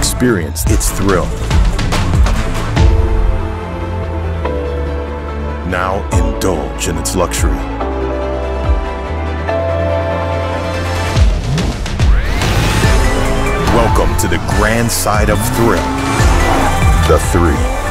experience its thrill. Now indulge in its luxury. Welcome to the grand side of thrill. The Three.